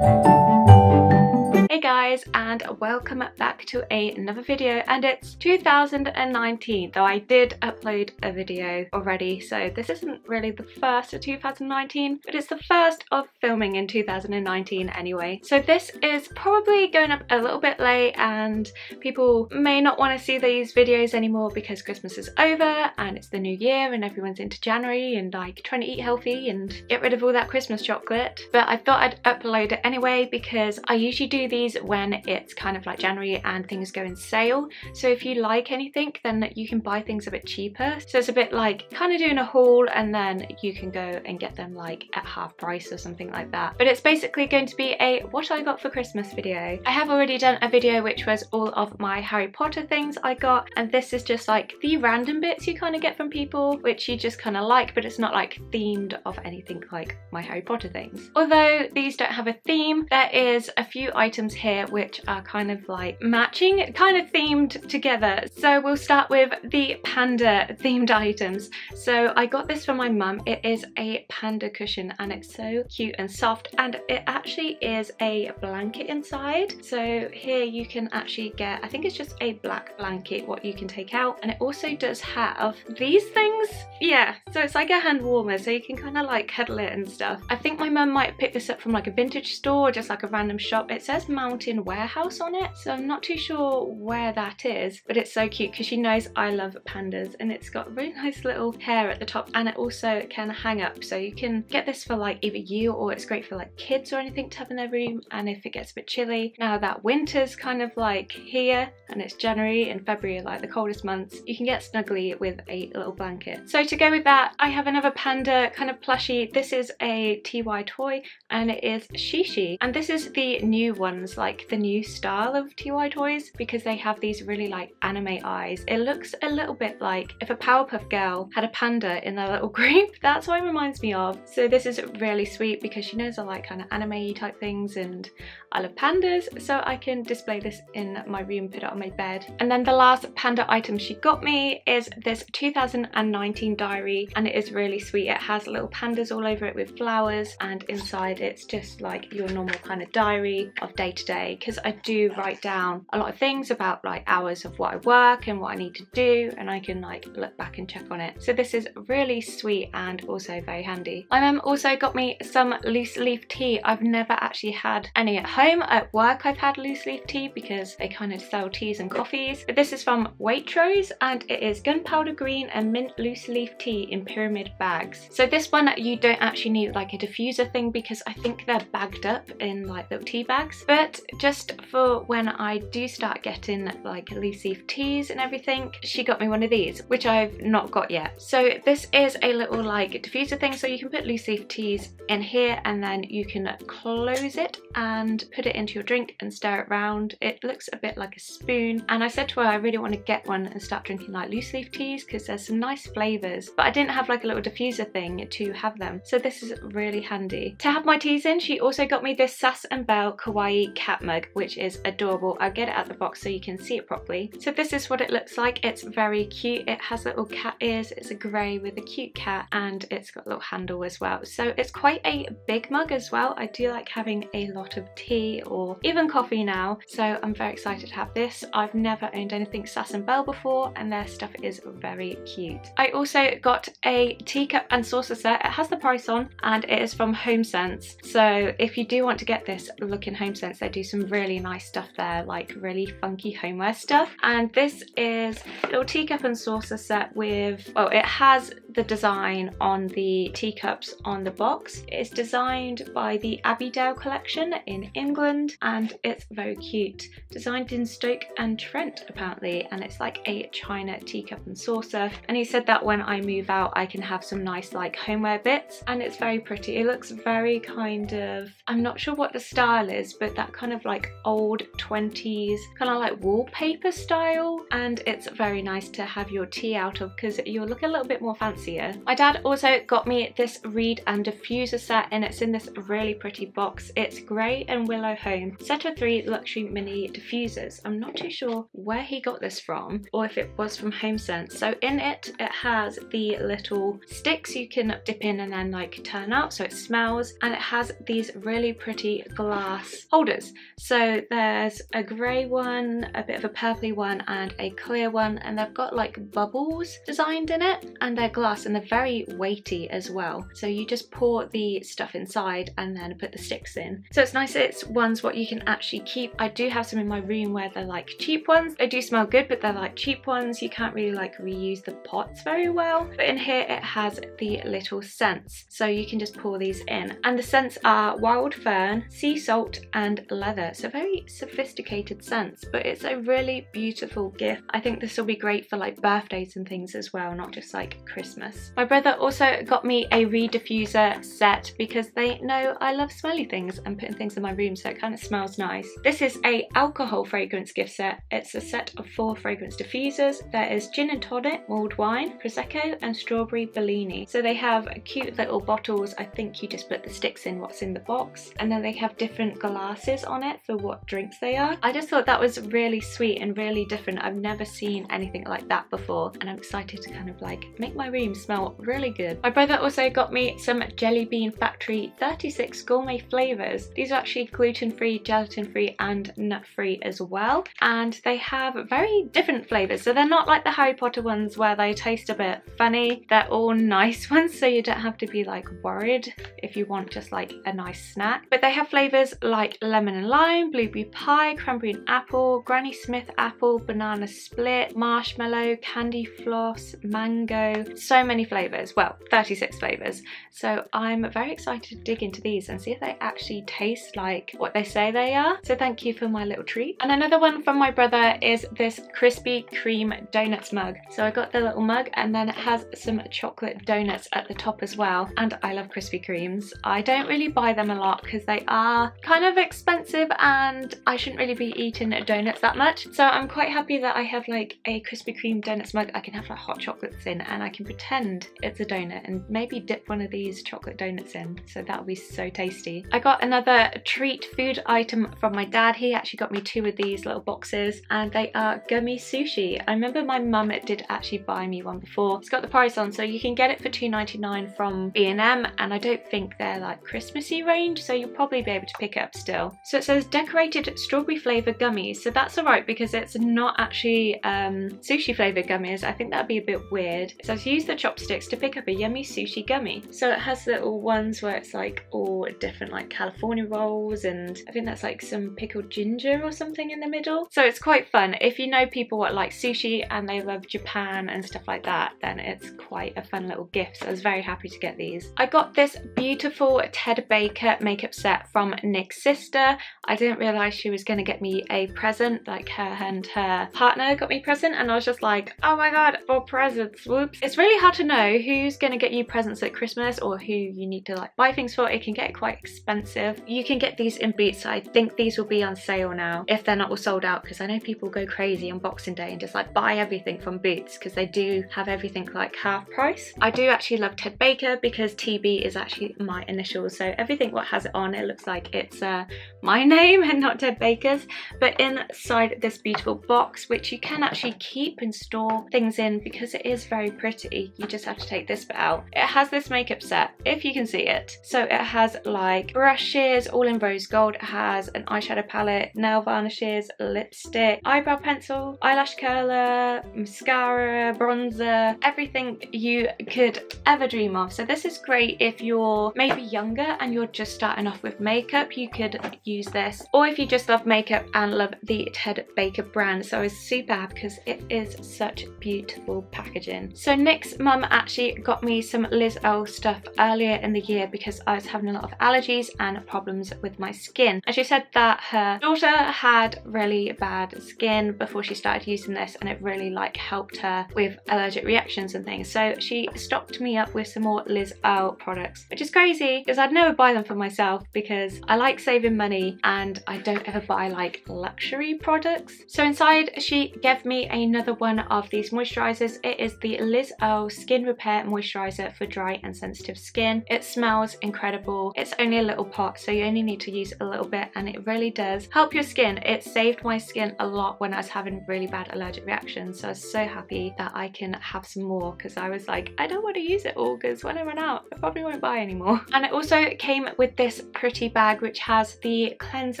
Hey guys and welcome back to another video. And it's 2019 though I did upload a video already. So this isn't really the first of 2019 but it's the first of filming in 2019 anyway. So this is probably going up a little bit late and people may not want to see these videos anymore because Christmas is over and it's the new year and everyone's into January and like trying to eat healthy and get rid of all that Christmas chocolate. But I thought I'd upload it anyway because I usually do these when it's kind of like January and things go in sale. So if you like anything, then you can buy things a bit cheaper. So it's a bit like kind of doing a haul and then you can go and get them like at half price or something like that. But it's basically going to be a what I got for Christmas video. I have already done a video which was all of my Harry Potter things I got and this is just like the random bits you kind of get from people which you just kind of like but it's not like themed of anything like my Harry Potter things. Although these don't have a theme, there is a few items here which are kind of like matching, kind of themed together. So we'll start with the panda themed items. So I got this from my mum. It is a panda cushion and it's so cute and soft and it actually is a blanket inside. So here you can actually get, I think it's just a black blanket what you can take out and it also does have these things. Yeah, so it's like a hand warmer so you can kind of like cuddle it and stuff. I think my mum might pick this up from like a vintage store, just like a random shop. It says Mountain Warehouse on it, so I'm not too sure where that is, but it's so cute because she knows I love pandas and it's got really nice little hair at the top and it also can hang up. So you can get this for like either you or it's great for like kids or anything to have in their room. And if it gets a bit chilly, now that winter's kind of like here and it's January and February like the coldest months, you can get snuggly with a little blanket. So to go with that, I have another panda kind of plushie. This is a TY toy and it is Shishi. And this is the new ones, like the new style of TY toys because they have these really like anime eyes. It looks a little bit like if a Powerpuff Girl had a panda in their little group. That's what it reminds me of. So this is really sweet because she knows I like kind of anime type things and I love pandas so I can display this in my room, put it on my bed. And then the last panda item she got me is this 2019 diary and it is really sweet. It has little pandas all over it with flowers and inside it's just like your normal kind of diary of day to day because I do write down a lot of things about like hours of what I work and what I need to do and I can like look back and check on it. So this is really sweet and also very handy. My mum also got me some loose leaf tea. I've never actually had any at home. At work I've had loose leaf tea because they kind of sell teas and coffees. But this is from Waitrose and it is gunpowder green and mint loose leaf tea in pyramid bags. So this one you don't actually need like a diffuser thing because I think they're bagged up in like little tea bags. But just for when I do start getting like loose leaf teas and everything, she got me one of these, which I've not got yet. So this is a little like diffuser thing so you can put loose leaf teas in here and then you can close it and put it into your drink and stir it around. It looks a bit like a spoon and I said to her I really want to get one and start drinking like loose leaf teas because there's some nice flavours but I didn't have like a little diffuser thing to have them so this is really handy. To have my teas in she also got me this Sass and Belle Kawaii cat mug which is adorable. I'll get it out the box so you can see it properly. So this is what it looks like. It's very cute. It has little cat ears. It's a grey with a cute cat and it's got a little handle as well. So it's quite a big mug as well. I do like having a lot of tea or even coffee now. So I'm very excited to have this. I've never owned anything Sass and Belle before and their stuff is very cute. I also got a teacup and saucer set. It has the price on and it is from HomeSense. So if you do want to get this, look in HomeSense. They do some really nice stuff there, like really funky homeware stuff. And this is a little teacup and saucer set with, well, it has the design on the teacups on the box. It's designed by the Abbeydale collection in England and it's very cute. Designed in Stoke and Trent apparently and it's like a china teacup and saucer and he said that when I move out I can have some nice like homeware bits and it's very pretty. It looks very kind of, I'm not sure what the style is but that kind of like old 20s kind of like wallpaper style and it's very nice to have your tea out of because you'll look a little bit more fancier. My dad also got me this reed and diffuser set and it's in this really pretty box. It's grey and willow home set of three luxury mini diffusers. I'm not too sure where he got this from or if it was from HomeSense. So in it, it has the little sticks you can dip in and then like turn out so it smells and it has these really pretty glass holders. So there's a grey one, a bit of a purpley one and a clear one and they've got like bubbles designed in it and they're glass and they're very weighty as well. So you just pour the stuff inside and then put the sticks in. So it's nice it's ones what you can actually keep. I do have some in my room where they're like cheap ones. They do smell good but they're like cheap ones. You can't really like reuse the pots very well. But in here it has the little scents. So you can just pour these in. And the scents are wild fern, sea salt and leather. So very sophisticated scents but it's a really beautiful gift. I think this will be great for like birthdays and things as well not just like Christmas. My brother also got me a reed diffuser set because they know I love smelly things and putting things in my room so it kind of smells nice. This is a alcohol fragrance gift set. It's a set of four fragrance diffusers. There is gin and tonic, mulled wine, prosecco and strawberry bellini. So they have cute little bottles. I think you just put the sticks in what's in the box and then they have different glasses on it for what drinks they are. I just thought that was really sweet and really different. I've never seen anything like that before and I'm excited to kind of like make my room smell really good. My brother also got me some Jelly Bean Factory 36 gourmet flavours. These are actually gluten-free, gelatin-free and nut-free as well and they have very different flavours so they're not like the Harry Potter ones where they taste a bit funny. They're all nice ones so you don't have to be like worried if you want just like a nice snack. But they have flavours like lemon and lime, blueberry pie, cranberry and apple, Granny Smith apple, banana split, marshmallow, candy floss, mango, so many flavours, well 36 flavours. So I'm very excited to dig into these and see if they actually taste like what they say they are. So thank you for my little treat. And another one from my brother is this Krispy Kreme donuts mug. So I got the little mug and then it has some chocolate donuts at the top as well. And I love Krispy Kremes. I don't really buy them a lot because they are kind of expensive and I shouldn't really be eating donuts that much. So I'm quite happy that I have like a Krispy Kreme donuts mug I can have like hot chocolates in and I can pretend it's a donut and maybe dip one of these chocolate donuts in. So that would be so tasty. I got another treat food item from my dad. He actually got me two of these little boxes and they are gummy sushi. I remember my mum did actually buy me one before. It's got the price on so you can get it for $2.99 from B&M and I don't think they're like Christmassy range so you'll probably be able to pick it up still. So it says decorated strawberry flavour gummies so that's alright because it's not actually um, sushi flavour gummies. I think that'd be a bit weird. So I've used the chopsticks to pick up a yummy sushi gummy. So it has little ones where it's like all different like California rolls and I think that's like some pickled ginger or something in the middle. So it's quite fun. If you know people what like sushi and they love Japan and stuff like that then it's quite a fun little gift. So I was very happy to get these. I got this beautiful Ted Baker makeup set from Nick's sister. I didn't realise she was going to get me a present like her and her partner got me present and I was just like oh my god for presents whoops. It's really hard to know who's going to get you presents at Christmas or who you need to like buy things for. It can get quite expensive. You can get these in Boots. I think these will be on sale now if they're not all sold out because I know people go crazy on Boxing Day and just like buy everything from Boots because they do have everything like half price. I do actually love Ted Baker because TB is actually my initials so everything what has it on it looks like it's uh, my name and not Ted Baker's but inside this beautiful box which you can actually keep and store things in because it is very pretty. You just have to take this bit out. It has this makeup set if you can see it. So it has like brushes all in rose gold. It has an eyeshadow palette nail varnishes lipstick eyebrow pencil eyelash curler mascara bronzer everything you could ever dream of. So this is great if you're maybe younger and you're just starting off with makeup. You could use this or if you just love makeup and love the Ted Baker brand. So I was super happy because it is such beautiful packaging. So Nick's mum actually got me some Liz Earle stuff earlier in the year because I was having a lot of allergies and problems with my skin. And she said that her daughter had really bad skin before she started using this and it really like helped her with allergic reactions and things. So she stocked me up with some more Liz Earle products which is crazy because I'd never buy them for myself because I like saving money and and I don't ever buy like luxury products. So inside she gave me another one of these moisturizers. It is the Liz Earle Skin Repair Moisturizer for dry and sensitive skin. It smells incredible. It's only a little pot so you only need to use a little bit and it really does help your skin. It saved my skin a lot when I was having really bad allergic reactions so I was so happy that I can have some more because I was like I don't want to use it all because when I run out I probably won't buy anymore. And it also came with this pretty bag which has the cleanse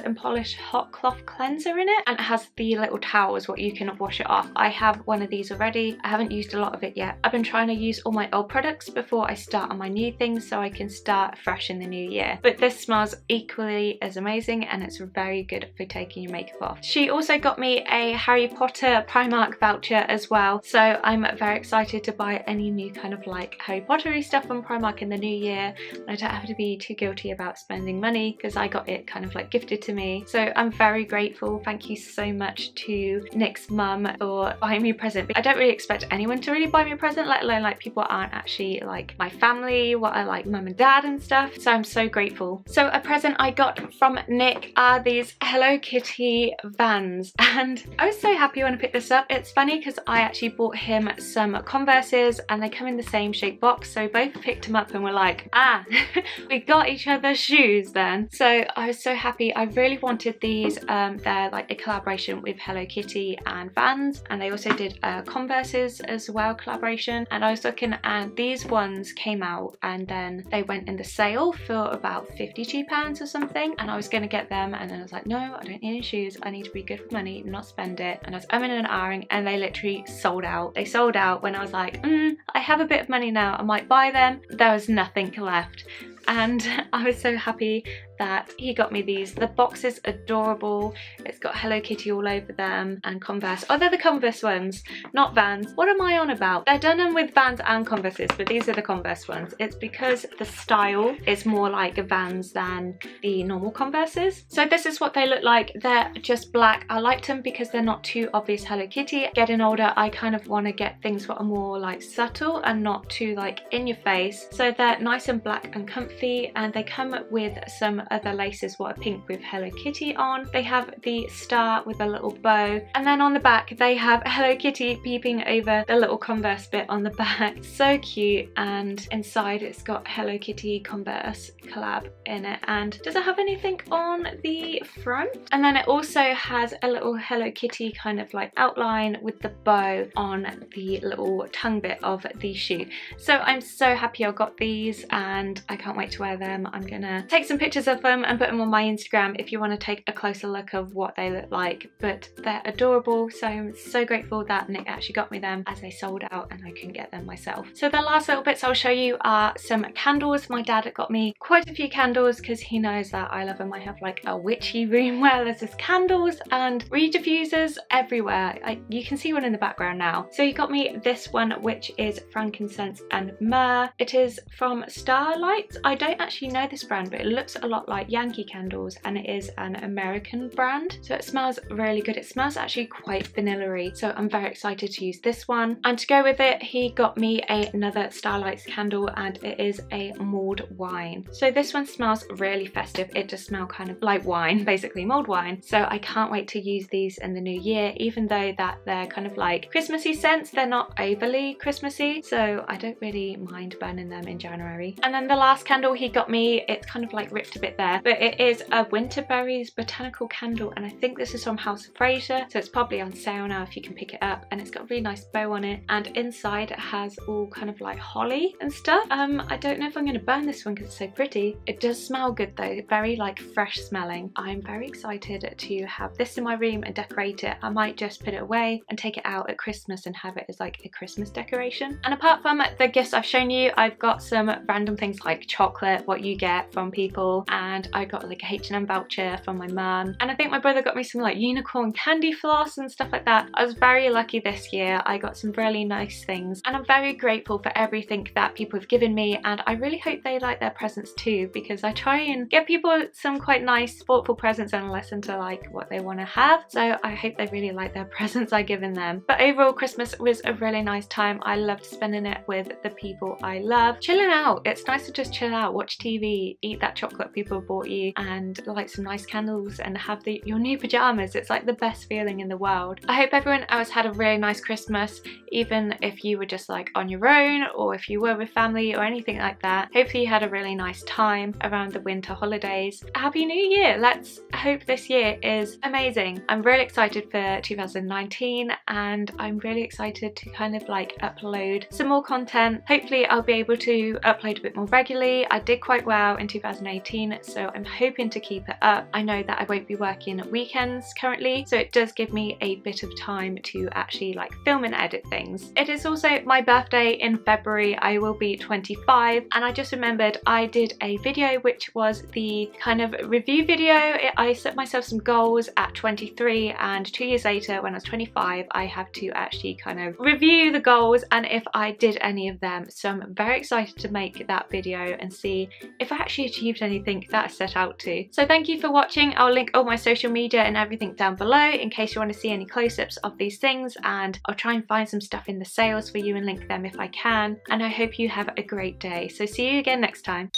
and polish hot cloth cleanser in it and it has the little towels what you can wash it off. I have one of these already. I haven't used a lot of it yet. I've been trying to use all my old products before I start on my new things so I can start fresh in the new year. But this smells equally as amazing and it's very good for taking your makeup off. She also got me a Harry Potter Primark voucher as well so I'm very excited to buy any new kind of like Harry Pottery stuff on Primark in the new year. I don't have to be too guilty about spending money because I got it kind of like gifted to me. So I'm very grateful. Thank you so much to Nick's mum for buying me a present. I don't really expect anyone to really buy me a present, let alone like people aren't actually like my family, what are like mum and dad and stuff. So I'm so grateful. So a present I got from Nick are these Hello Kitty Vans and I was so happy when I picked this up. It's funny because I actually bought him some Converses and they come in the same shape box so both picked them up and were like ah we got each other's shoes then. So I was so happy. I really wanted these. Um, they're like a collaboration with Hello Kitty and Vans and they also did uh, Converses as well collaboration. And I was looking and these ones came out and then they went in the sale for about 52 pounds or something and I was gonna get them and then I was like no I don't need any shoes. I need to be good with money not spend it. And I was umming and ahhing and they literally sold out. They sold out when I was like mm, I have a bit of money now. I might buy them. There was nothing left and I was so happy that he got me these. The box is adorable. It's got Hello Kitty all over them and Converse. Oh, they're the Converse ones, not Vans. What am I on about? They're done them with Vans and Converses, but these are the Converse ones. It's because the style is more like Vans than the normal Converses. So this is what they look like. They're just black. I liked them because they're not too obvious Hello Kitty. Getting older, I kind of want to get things that are more like subtle and not too like in your face. So they're nice and black and comfy and they come with some other laces what are pink with Hello Kitty on. They have the star with a little bow and then on the back they have Hello Kitty peeping over the little Converse bit on the back. So cute and inside it's got Hello Kitty Converse collab in it and does it have anything on the front? And then it also has a little Hello Kitty kind of like outline with the bow on the little tongue bit of the shoe. So I'm so happy I got these and I can't wait to wear them. I'm gonna take some pictures of them and put them on my Instagram if you want to take a closer look of what they look like. But they're adorable, so I'm so grateful that Nick actually got me them as they sold out and I couldn't get them myself. So the last little bits I'll show you are some candles. My dad got me quite a few candles because he knows that I love them. I have like a witchy room where there's just candles and reed diffusers everywhere. I, you can see one in the background now. So he got me this one which is frankincense and myrrh. It is from Starlight. I don't actually know this brand but it looks a lot like Yankee candles and it is an American brand. So it smells really good. It smells actually quite vanilla-y. So I'm very excited to use this one. And to go with it, he got me another Starlights candle and it is a mulled wine. So this one smells really festive. It does smell kind of like wine, basically mulled wine. So I can't wait to use these in the new year, even though that they're kind of like Christmassy scents. They're not overly Christmassy. So I don't really mind burning them in January. And then the last candle he got me, it's kind of like ripped a bit there, but it is a Winterberries botanical candle and I think this is from House of Fraser so it's probably on sale now if you can pick it up and it's got a really nice bow on it and inside it has all kind of like holly and stuff. Um, I don't know if I'm going to burn this one because it's so pretty. It does smell good though, very like fresh smelling. I'm very excited to have this in my room and decorate it. I might just put it away and take it out at Christmas and have it as like a Christmas decoration. And apart from the gifts I've shown you, I've got some random things like chocolate, what you get from people and I got like a H&M voucher from my mum and I think my brother got me some like unicorn candy floss and stuff like that. I was very lucky this year. I got some really nice things and I'm very grateful for everything that people have given me and I really hope they like their presents too because I try and get people some quite nice thoughtful presents and listen to like what they want to have so I hope they really like their presents I've given them. But overall Christmas was a really nice time. I loved spending it with the people I love. Chilling out. It's nice to just chill out, watch TV, eat that chocolate people people bought you and light some nice candles and have the, your new pajamas. It's like the best feeling in the world. I hope everyone else had a really nice Christmas, even if you were just like on your own or if you were with family or anything like that. Hopefully you had a really nice time around the winter holidays. Happy New Year! Let's hope this year is amazing. I'm really excited for 2019 and I'm really excited to kind of like upload some more content. Hopefully I'll be able to upload a bit more regularly. I did quite well in 2018 so I'm hoping to keep it up. I know that I won't be working weekends currently so it does give me a bit of time to actually like film and edit things. It is also my birthday in February. I will be 25 and I just remembered I did a video which was the kind of review video. I set myself some goals at 23 and two years later when I was 25 I have to actually kind of review the goals and if I did any of them so I'm very excited to make that video and see if I actually achieved anything that I set out to. So thank you for watching. I'll link all my social media and everything down below in case you want to see any close-ups of these things and I'll try and find some stuff in the sales for you and link them if I can and I hope you have a great day. So see you again next time.